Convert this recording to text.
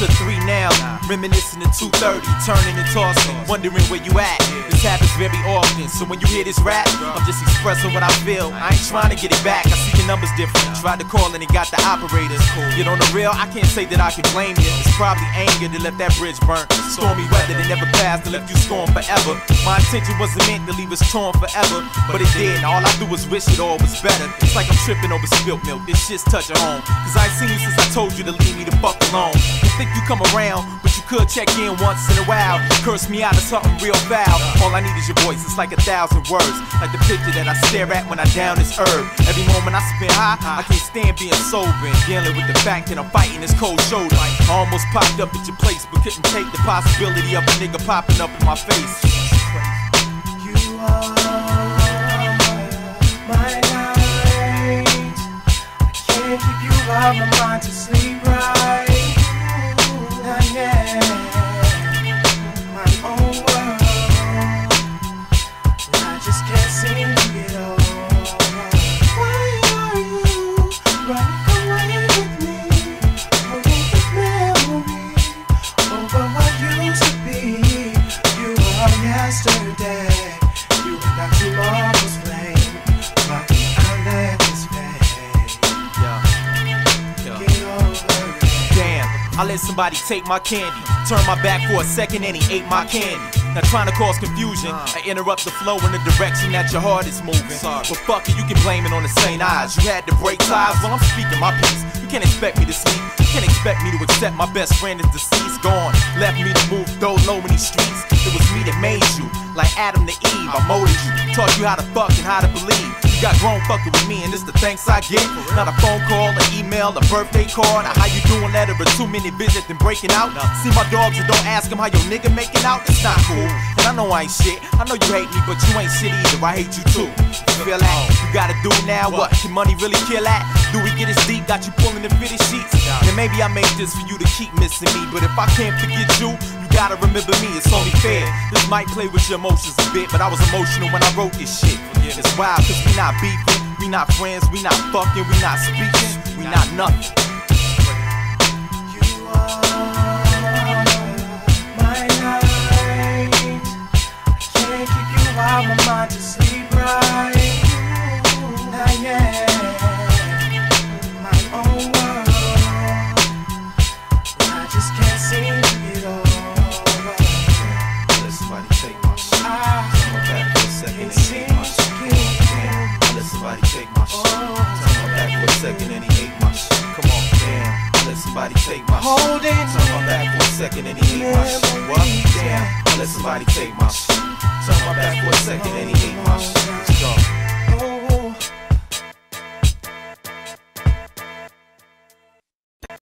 until 3 now. Reminiscing at 2.30, turning and tossing, wondering where you at. Very often, so when you hear this rap, I'm just expressing what I feel. I ain't trying to get it back, I see your numbers different. Tried to call and it got the operators. Get on the real, I can't say that I can blame you. It's probably anger that left that bridge burn. Stormy weather that never passed and left you storm forever. My intention wasn't meant to leave us torn forever, but it did. All I do is wish it all was better. It's like I'm tripping over spilt milk, this shit's touching home. Cause I ain't seen you since I told you to leave me the fuck alone. You think you come around, but you could check in once in a while. Curse me out of something real foul. All I need is your voice, it's like a thousand words. Like the picture that I stare at when I down this herb. Every moment I spend high, I can't stand being sober and dealing with the fact that I'm fighting this cold shoulder. I almost popped up at your place, but couldn't take the possibility of a nigga popping up in my face. You are I let somebody take my candy. Turn my back for a second and he ate my candy. Now trying to cause confusion, I interrupt the flow in the direction that your heart is moving. But fuck it, you can blame it on the St. Eyes. You had to break ties while I'm speaking my piece. You can't expect me to sleep. You can't expect me to accept my best friend is deceased, gone. Left me to move dolo in these streets. It was me that made you, like Adam to Eve. I molded you, taught you how to fuck and how to believe. You got grown fucking with me, and it's the thanks I get. Not a phone call, an email, a birthday card, a how you doing letter, but too many visits and breaking out. See my dogs and don't ask them how your nigga making out. It's not cool. And I know I ain't shit. I know you hate me, but you ain't shit either. I hate you too. You feel that? Oh. You gotta do it now. What? Can money really kill that? Do we get it deep? Got you pulling the fitted sheets. And maybe I made this for you to keep missing me, but if I can't forget you, you gotta remember me. It's only fair. This might play with your emotions a bit, but I was emotional when I wrote this shit. It's wild, cause we not beefing, we not friends, we not fucking, we not speaking, we not nothing. Holding Turn my back for a second and he ate my shit. What? Damn, let somebody take my shit. Turn my back for a second and he my.